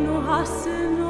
nur hassen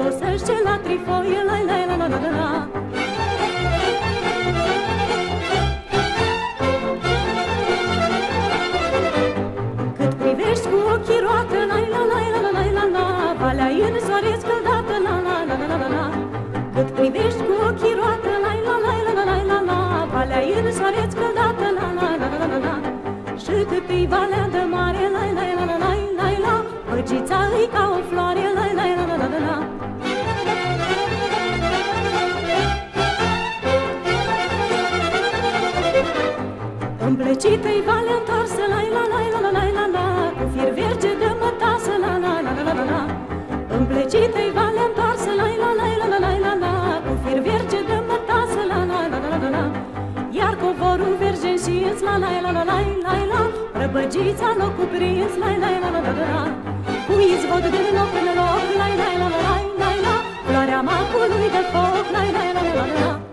Cosește la trifoie, la la la la la la la Cât privești cu ochii roată, la la la la la la la la Valea în soare scăldată, la la la la la la Cât privești cu ochii roată, la la la la la la la Valea în soare scăldată, la la la la la la Și cât îi valea de fericitei vale întoarsă la la la la la la la Cu fir verge de mătasă la la la la la la Împlecitei vale întoarsă la la la la la la la Cu fir verge de mătasă la la la la la la Iar covorul verge și îți la la la la la la la Prăbăgița locul prins la la la la la la Cu izvod de loc până loc la la la la la la Floarea macului de foc la la la la la la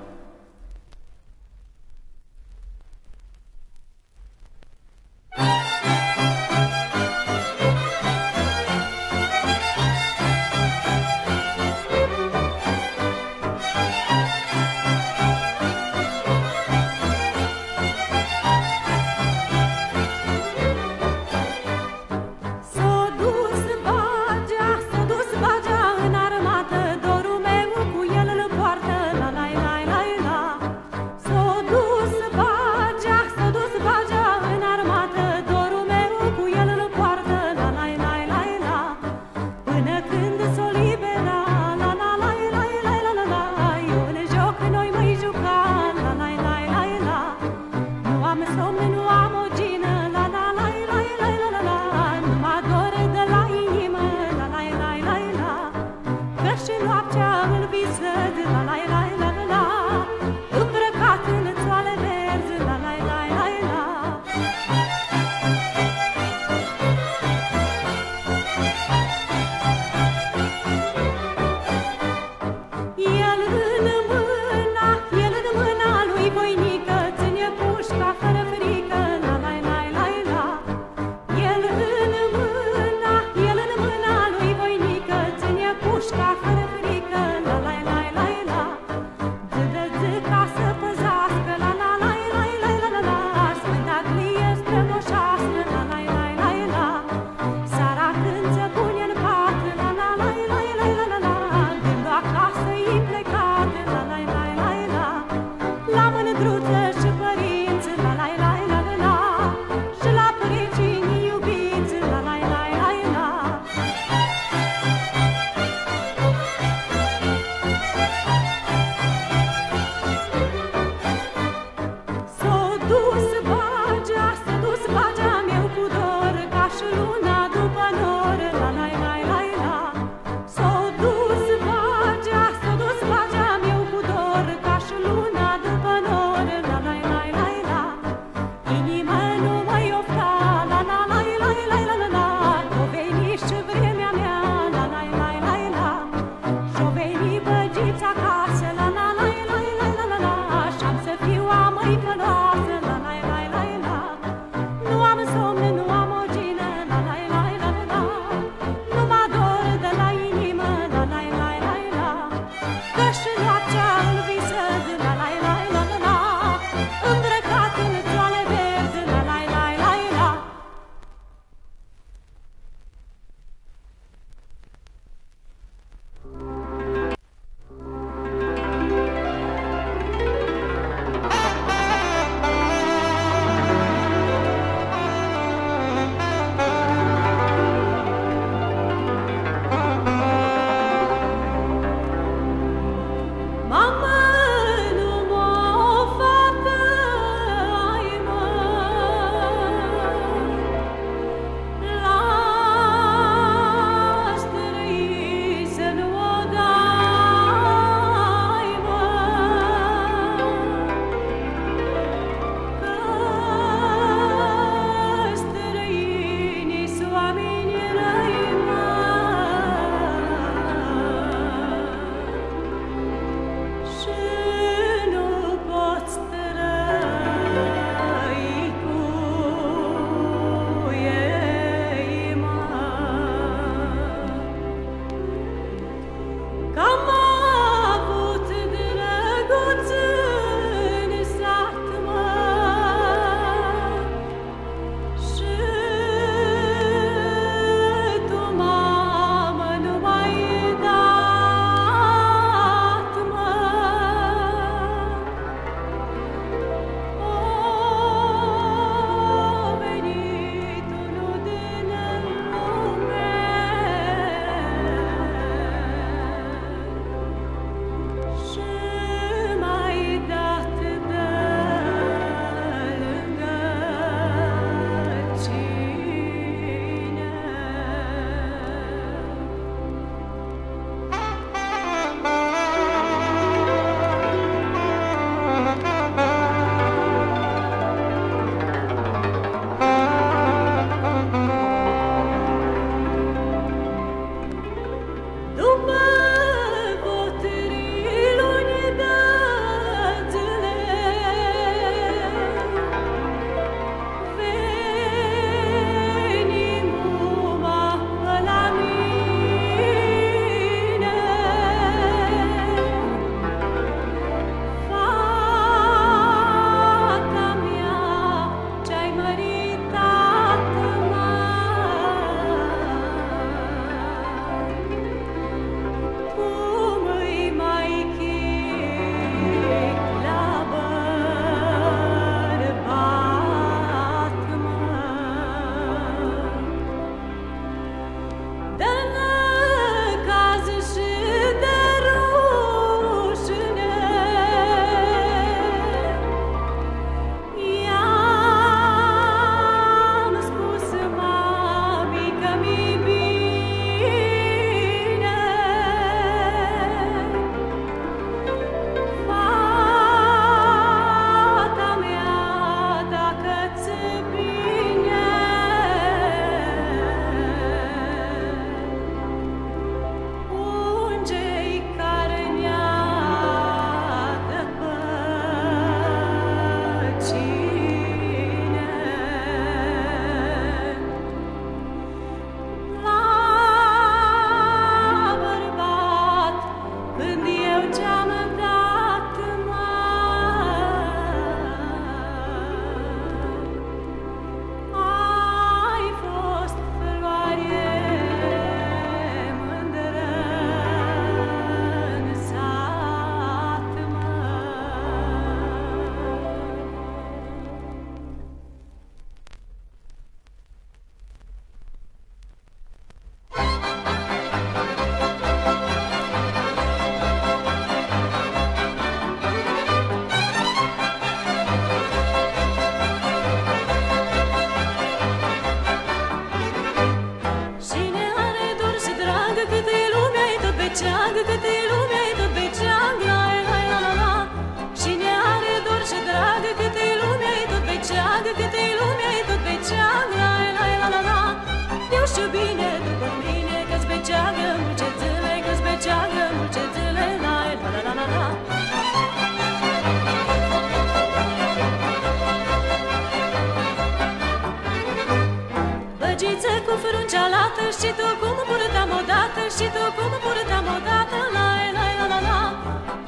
cu fruncealată și tu cum purtam odată și tu cum purtam odată la la la la la.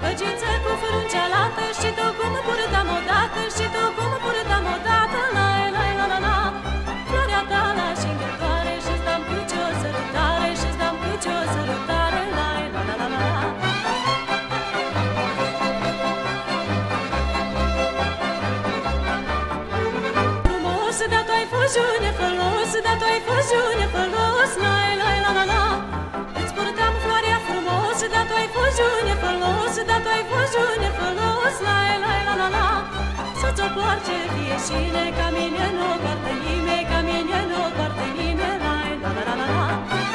Băgiță cu fruncealată și tu cum purtam odată și tu cum purtam odată la la la la la. Floarea ta la Dar tu ai fost june folos Dar tu ai fost june folos. La la la la la. Îți purtam floarea frumos Dar tu ai fost june folos Dar tu ai fost june folos. La la la la la. Să-ți o poarce fie cine Ca mine nu o poartă nimeni Ca mine nu o poartă nimeni. La la la la la la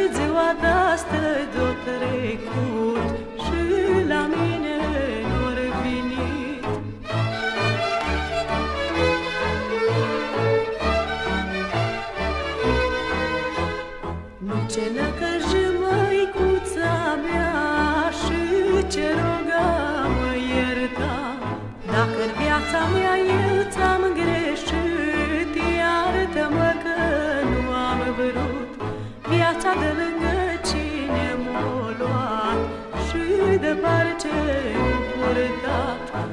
și ziua de-astă de-o trecut Și la mine nu-or venit. Nu ce năcăji măicuța mea Și ce roga mă ierta. Dacă în viața mea eu Viața de lângă cine m-a luat? Și departe m-a purtat